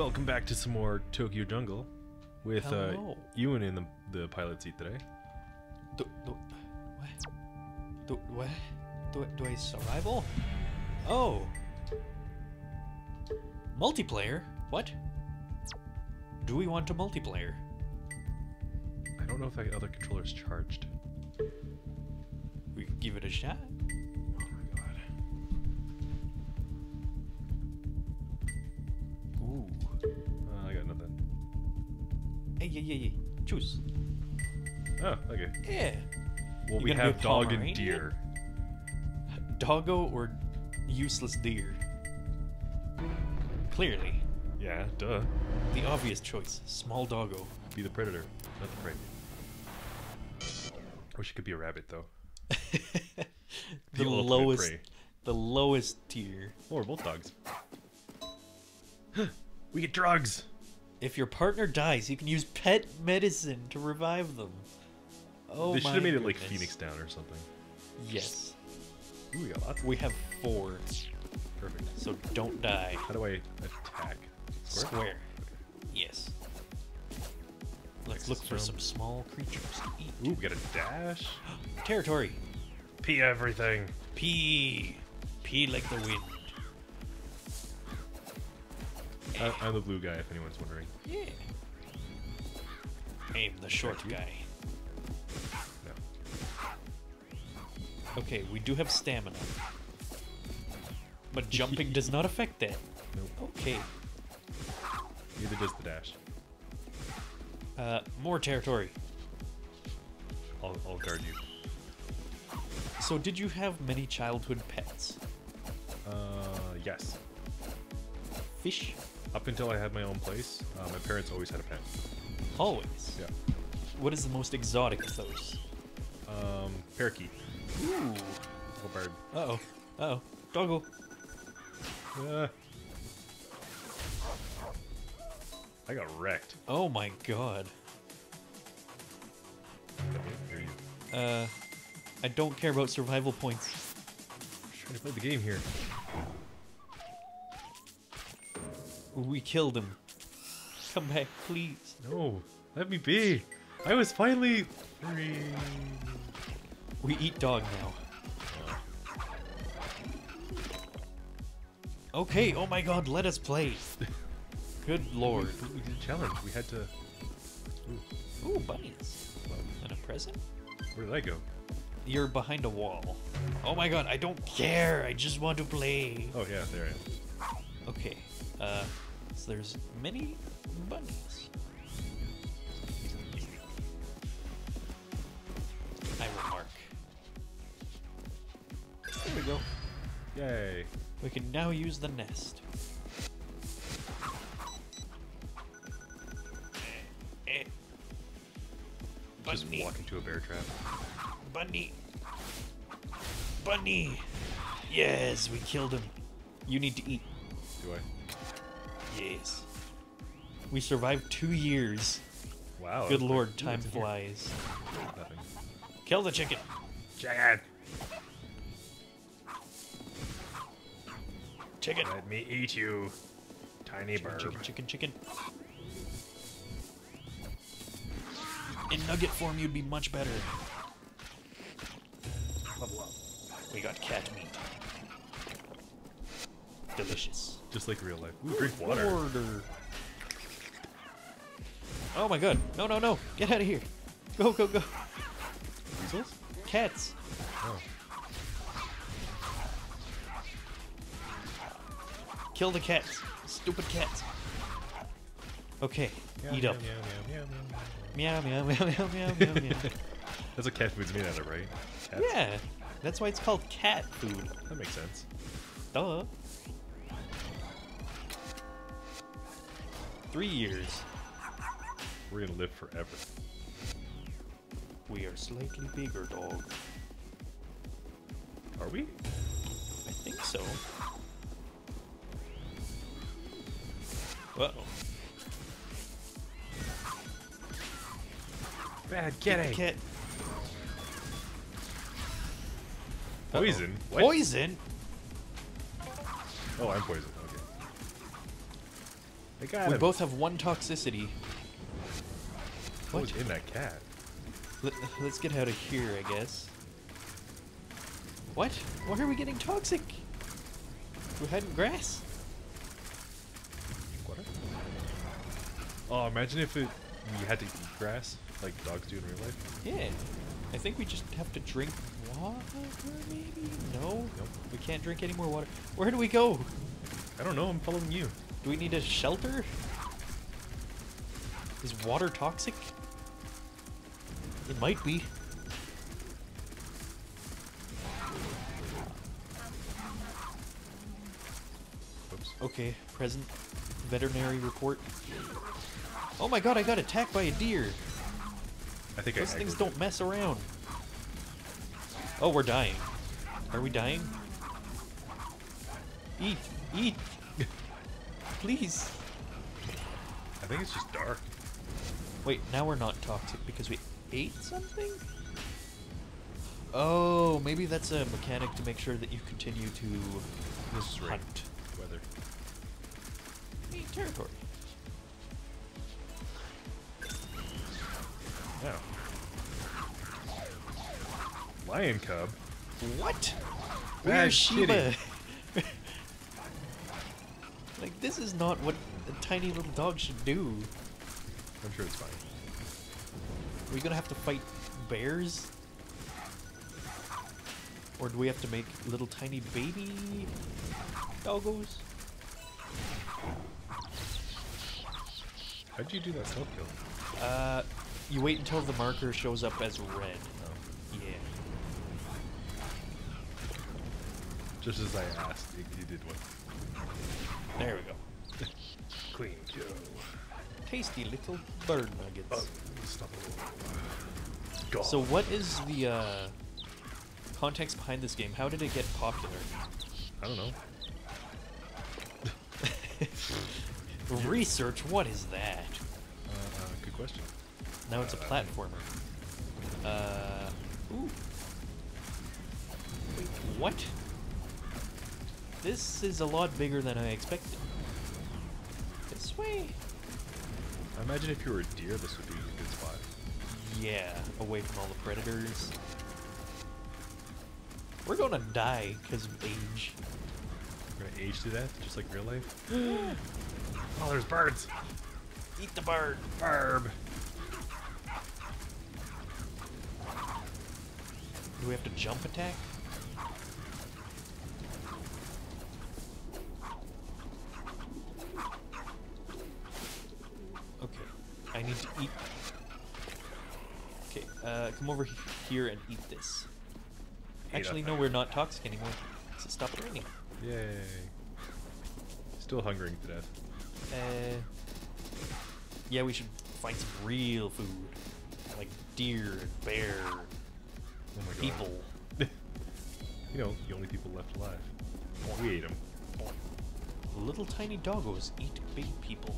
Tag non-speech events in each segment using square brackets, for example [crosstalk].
Welcome back to some more Tokyo Jungle with uh, Hello. Ewan in the, the pilot seat today. Do, do, what? Do, what? Do, do I survival? Oh. Multiplayer? What? Do we want to multiplayer? I don't know if that other controller's charged. We could give it a shot. Yeah, yeah. Choose. Oh, okay. Yeah. Well, You we have dog and deer. Doggo or useless deer? Clearly. Yeah, duh. The obvious choice. Small doggo. Be the predator, not the prey. Wish it could be a rabbit though. [laughs] the ultimate lowest prey. the lowest tier. Or both dogs. [gasps] we get drugs. If your partner dies, you can use pet medicine to revive them. Oh they should have made it like. Phoenix Down or something. Yes. Ooh, we got lots. We have four, Perfect. so don't die. How do I attack? Square. Yes. Let's look for some small creatures to eat. Ooh, we got a dash. [gasps] Territory. Pee everything. Pee. Pee like the wind. I, I'm the blue guy, if anyone's wondering. Yeah. I'm the short guy. No. Okay, we do have stamina. But jumping [laughs] does not affect that. Nope. Okay. Neither does the dash. Uh, more territory. I'll, I'll guard you. So, did you have many childhood pets? Uh, yes. Fish? Up until I had my own place, uh, my parents always had a pet. Always. Yeah. What is the most exotic of those? Um, parakeet. Ooh. Little bird. Uh oh. Uh oh. Doggo. Uh, I got wrecked. Oh my god. Uh, I don't care about survival points. I'm Trying to play the game here. We killed him. Come back, please. No, let me be. I was finally free. We eat dog now. Okay, oh my god, let us play. [laughs] Good lord. We, we did a challenge. We had to. Ooh, bunnies. And a present? Where did I go? You're behind a wall. Oh my god, I don't care. I just want to play. Oh yeah, there I am. Okay. Uh, there's many bunnies. I will mark. There we go. Yay! We can now use the nest. Eh. Just Bunny, walk into a bear trap. bunny, bunny. Yes, we killed him. You need to eat. We survived two years. Wow. Good lord, time what's in here? flies. Nothing. Kill the chicken. Chicken. Chicken. Let me eat you, tiny Chicken, bird. chicken, chicken, chicken. In nugget form, you'd be much better. Level up. We got cat meat. Delicious. Just like real life. Ooh, drink water. Order. Oh my god. No, no, no. Get out of here. Go, go, go. Weasels? Cats. Oh. Kill the cats. Stupid cats. Okay. Meow, Eat meow, up. Meow, meow, meow, meow, meow. Meow, meow, meow, meow, meow, meow, meow. That's what cat food's made out of, right? Cats? Yeah. That's why it's called cat food. That makes sense. Duh. Three years. We're gonna live forever. We are slightly bigger, dog. Are we? I think so. Uh oh. Bad Get the cat. Uh-oh. Poison? What? Poison? Oh, I'm poison. We him. both have one toxicity. What was in that cat? Let, let's get out of here, I guess. What? Why are we getting toxic? We're hiding grass. What? Oh, imagine if it we had to eat grass like dogs do in real life. Yeah. I think we just have to drink water, maybe? No? Nope. We can't drink any more water. Where do we go? I don't know. I'm following you. Do we need a shelter? Is water toxic? It might be. Oops. Okay, present veterinary report. Oh my god, I got attacked by a deer. I think I. Those things don't mess around. Oh, we're dying. Are we dying? Eat, eat. Please. I think it's just dark. Wait, now we're not toxic because we ate something? Oh, maybe that's a mechanic to make sure that you continue to This is rain. hunt. Weather. Neat territory. Yeah. Lion cub. What? Where's Sheba? [laughs] like, this is not what a tiny little dog should do. I'm sure it's fine. Are we gonna have to fight bears? Or do we have to make little tiny baby doggos? How'd you do that stealth kill? Uh, you wait until the marker shows up as red. Oh. Yeah. Just as I asked, you, you did one. There we go. Clean Joe. Tasty little bird nuggets. Oh. So what is the uh, context behind this game? How did it get popular? I don't know. [laughs] Research, what is that? Uh, uh, good question. Now it's a Uh, platformer. Uh, ooh. Wait, what? This is a lot bigger than I expected. This way? I imagine if you were a deer, this would be a good spot. Yeah, away from all the predators. We're gonna die because of age. We're gonna age to death, just like real life. [gasps] oh, there's birds. Eat the bird. Barb. Do we have to jump attack? Okay, I need to eat. Okay, uh, come over here and eat this. Actually, no, we're not toxic anymore. It stopped raining. Yay. Still hungering to death. Uh, yeah, we should find some real food. Like deer and bear, Oh people. [laughs] You know, the only people left alive. We ate them. Little tiny doggos eat big people.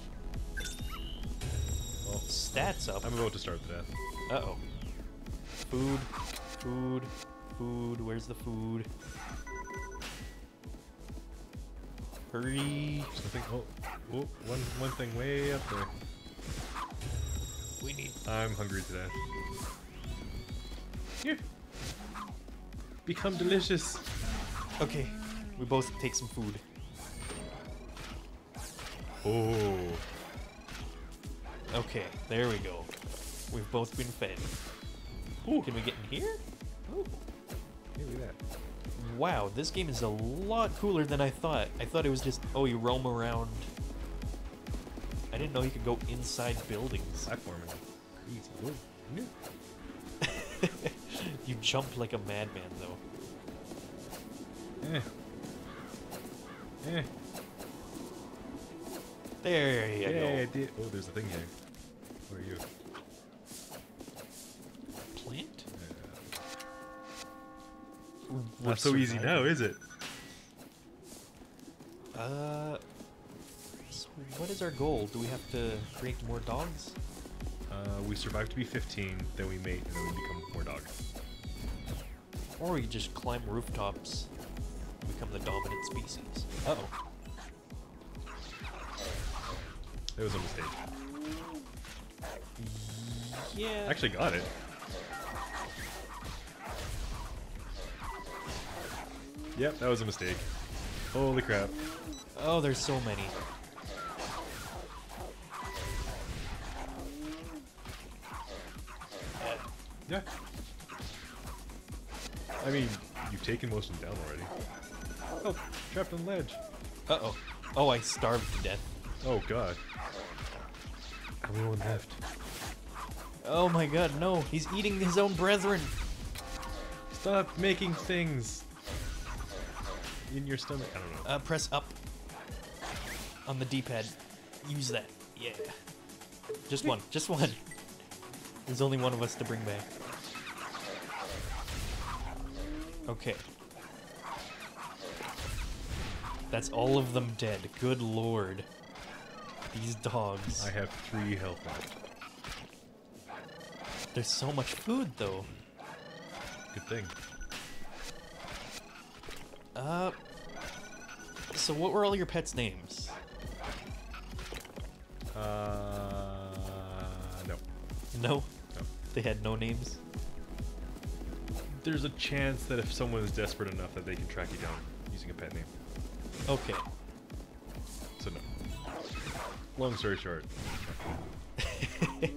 Well, Stats up. I'm about to start to death. Uh oh. Food, food, food. Where's the food? Hurry. Something. Oh, oh, one, one thing way up there. We need. I'm hungry today. Here. Become delicious. Okay, we both take some food. Oh. Okay, there we go. We've both been fed. Ooh. Can we get in here? Oh. Hey, look at that. Wow, this game is a lot cooler than I thought. I thought it was just, oh, you roam around. I didn't know you could go inside buildings. Platforming. Crazy. Whoa. Yeah. you jump like a madman, though. Eh. Eh. There you Yeah, I go. did. Oh, there's a thing here. Where are you? Not so easy now, is it? Uh, so what is our goal? Do we have to create more dogs? Uh, we survive to be 15, then we mate, and then we become more dogs. Or we just climb rooftops and become the dominant species? Uh oh. It was a mistake. Yeah. Actually got it. Yep, that was a mistake. Holy crap. Oh, there's so many. Yeah. I mean, you've taken most of them down already. Oh, trapped on the ledge. Uh oh. Oh, I starved to death. Oh god. Only one left. Oh my god, no. He's eating his own brethren. Stop making things in your stomach. I don't know. Uh, press up on the D-pad. Use that. Yeah. Just one. Just one. There's only one of us to bring back. Okay. That's all of them dead. Good lord. These dogs. I have three health left. There's so much food, though. Good thing. Uh. So, what were all your pets' names? Uh, no. No? No. They had no names? There's a chance that if someone is desperate enough that they can track you down using a pet name. Okay. So no. Long story short. [laughs]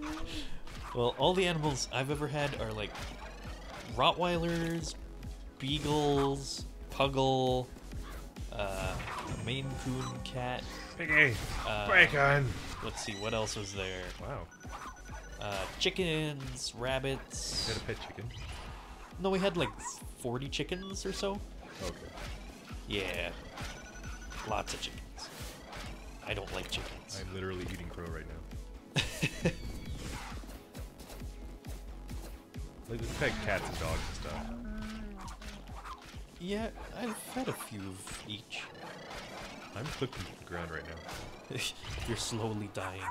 well, all the animals I've ever had are like Rottweilers, Beagles, Puggle, uh, Maine Coon cat. Piggy! Uh, break on! Let's see, what else was there? Wow. Uh, chickens, rabbits. You had a pet chicken. No, we had like 40 chickens or so. Okay. Yeah. Lots of chickens. I don't like chickens. I'm literally eating crow right now. [laughs] Like the pet cats and dogs and stuff. Yeah, I've had a few of each. I'm cooking to the ground right now. [laughs] You're slowly dying.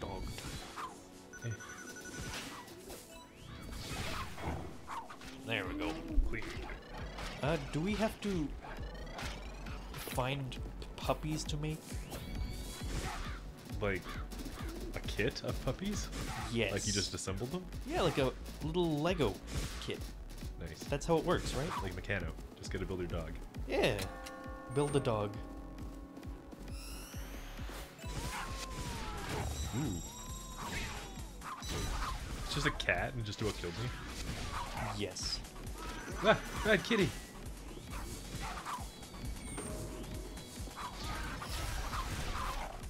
Dog. Eh. There we go. Uh, do we have to find puppies to make? Like a kit of puppies? Yes. Like you just assembled them? Yeah, like a little Lego kit. That's how it works, right? like Meccano. Just gotta build your dog. Yeah. Build a dog. Ooh. It's just a cat and just do what killed me. Yes. Ah, bad kitty.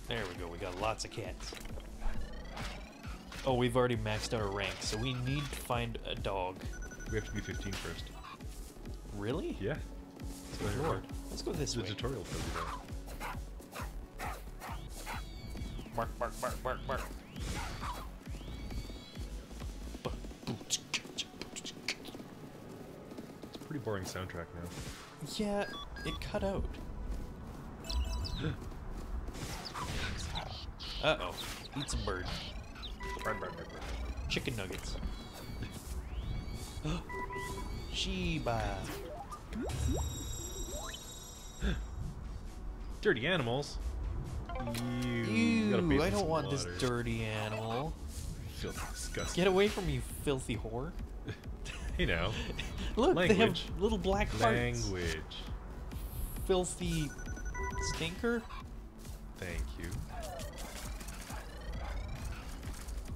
There we go. We got lots of cats. Oh, we've already maxed out our rank, so we need to find a dog. We have to be 15 first. Really? Yeah. So Good there- lord. Let's go this The way. tutorial tells you that. Bark, bark, bark, bark, bark. It's a pretty boring soundtrack now. Yeah, it cut out. [gasps] Uh oh. Eat some bird. Bird, bird, bird, bird. Chicken nuggets. Sheba. [gasps] Dirty animals. Ew. Ew, gotta I don't want this dirty animal. Feels disgusting. Get away from me, you filthy whore. [laughs] you know. [laughs] Look, they have little black hearts. Language. Filthy stinker. Thank you.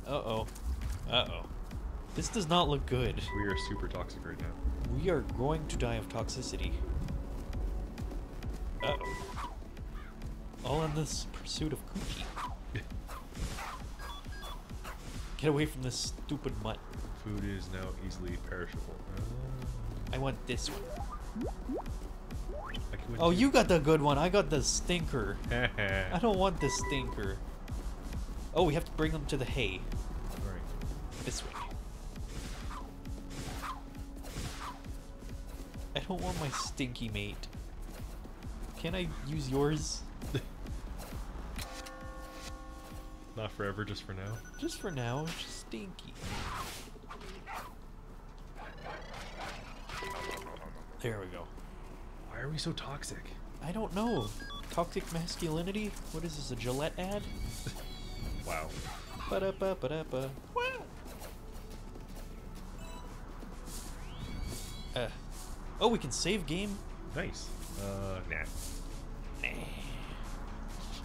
Uh-oh. Uh-oh. This does not look good. We are super toxic right now. We are going to die of toxicity. Uh-oh. All in this pursuit of coochie. Get away from this stupid mutt. Food is now easily perishable. I want this one. Uh, I can win Oh, you got the good one. I got the stinker. [laughs] I don't want the stinker. Oh, we have to bring them to the hay. This way. Don't want my stinky mate. Can I use yours? [laughs] Not forever, just for now. Just for now, it's just stinky. There we go. Why are we so toxic? I don't know. Toxic masculinity? What is this, a Gillette ad? [laughs] Wow. Ba-da-ba-ba-da-ba. Uh, oh, we can save game? Nice. Uh, nah.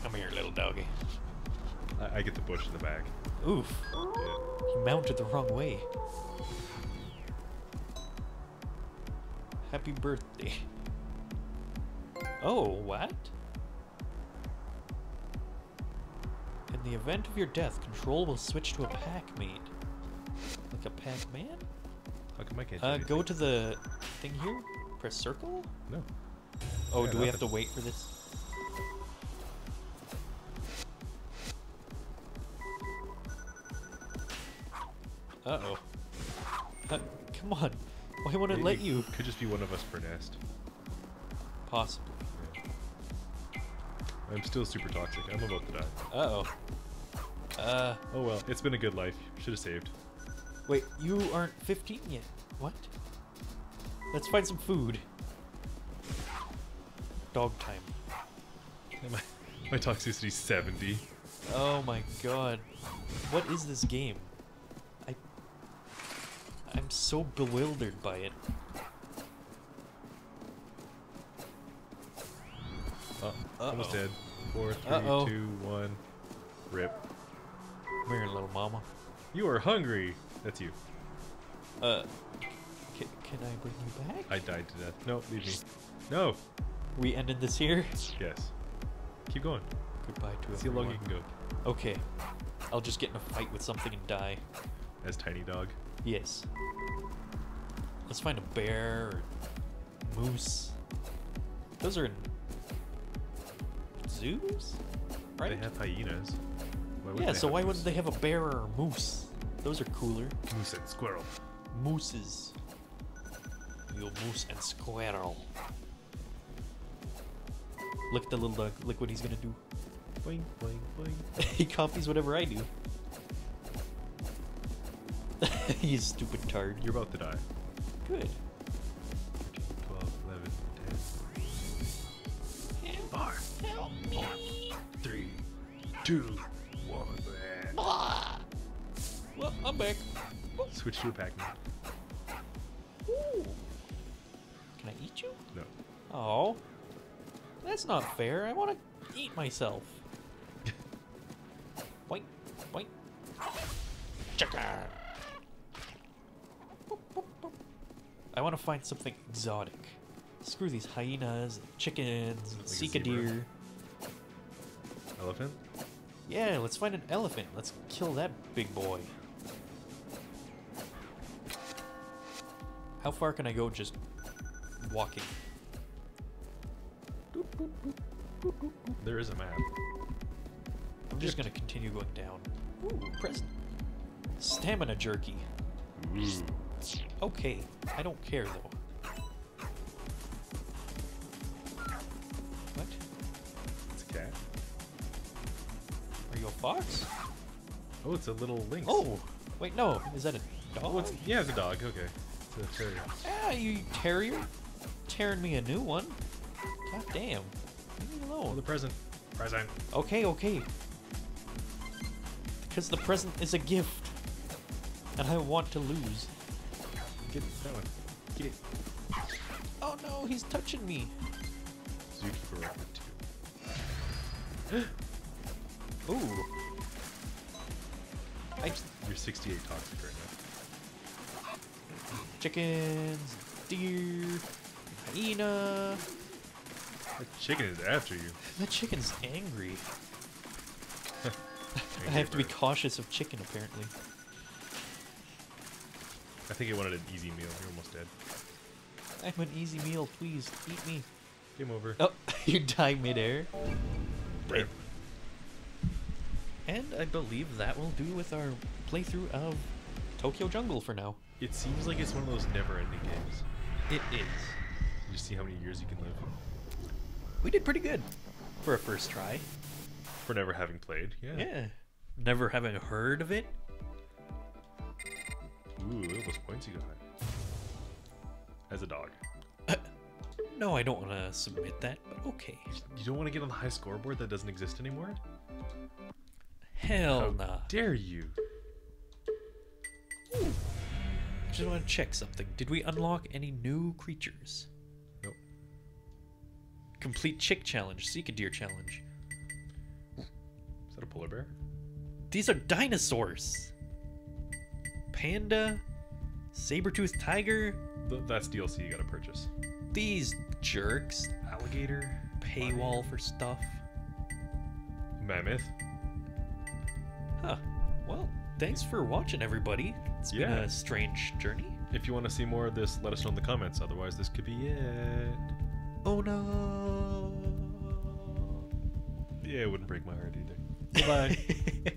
Come here, little doggy. I, I get the bush in the back. Oof. Yeah. He mounted the wrong way. Happy birthday. Oh, what? In the event of your death, control will switch to a pack mate. Like a Pac-Man? How come I can't Uh, go to the thing here. Press circle. No. Oh, Yeah, do we have to wait for this? Uh-oh. Uh, come on. Why won't it It- let you? Could just be one of us per nest. Possibly. Yeah. I'm still super toxic. I'm about to die. Uh-oh. Uh, Oh well, it's been a good life. Should have saved. Wait, you aren't 15 yet. What? Let's find some food. Dog time. [laughs] My, my toxicity's 70. Oh my god. What is this game? I I'm so bewildered by it. Oh, almost Uh-oh. dead. Four, three, Uh-oh. two, one. Rip. Come here, little mama. You are hungry. That's you. Uh, can, can I bring you back? I died to death. No, leave me. No. We ended this here. Yes. Keep going. Goodbye to See how long you can go. Okay, I'll just get in a fight with something and die. As tiny dog. Yes. Let's find a bear or moose. Those are in zoos, right? They have hyenas. Yeah, so why moose? wouldn't they have a bear or a moose? Those are cooler. Moose and squirrel. Mooses. You moose and squirrel. Look at the little dog. Look what he's gonna do. Boing, boing, boing. [laughs] he copies whatever I do. [laughs] you stupid tard. You're about to die. Good. 12, 11, 10. Five, four, three, two, I'm back. Switch to a pac Ooh. Can I eat you? No. Oh. That's not fair. I want to eat myself. [laughs] Boink, boink. Chicken. Boop, boop, boop. I want to find something exotic. Screw these hyenas, and chickens, and Like a deer. Elephant? Yeah, let's find an elephant. Let's kill that big boy. How far can I go just walking? There is a map. I'm just gonna continue going down. Ooh, present. Stamina jerky. Mm. Okay, I don't care though. What? It's a cat. Are you a fox? Oh, it's a little lynx. Oh, wait, no. Is that a dog? Oh, it's, yeah, it's a dog. Okay. It's a terrier. Ah, you terrier. Tearing me a new one. God damn. Leave me alone. the present. Present. Okay, okay. Because the present is a gift. And I want to lose. Get that one. Get it. Oh no, he's touching me. Zookeeper record two. [gasps] Ooh. I You're 68 toxic right now. Chickens, deer, hyena. That chicken is after you. That chicken's angry. [laughs] I have to be cautious of chicken apparently. I think it wanted an easy meal. You're almost dead. I'm an easy meal, please eat me. Game over. Oh, [laughs] you die midair. Rip. And I believe that will do with our playthrough of Tokyo Jungle for now. It seems like it's one of those never-ending games. It is. You just see how many years you can live We did pretty good for a first try. for never having played. Yeah. Yeah. Never having heard of it. Ooh, look at those points you got. As a dog. [coughs] No, I don't want to submit that, but okay. You don't want to get on the high scoreboard that doesn't exist anymore? Hell no. nah. dare you? I just want to check something. Did we unlock any new creatures? Nope. Complete chick challenge, seek a deer challenge. Is that a polar bear? These are dinosaurs. Panda, saber-toothed tiger. Th- that's DLC you gotta purchase. These jerks. Alligator? Paywall for stuff. Mammoth? Thanks for watching, everybody. It's been a strange journey. If you want to see more of this, let us know in the comments. Otherwise, this could be it. Oh no. Yeah, it wouldn't break my heart either. [laughs] Bye-bye.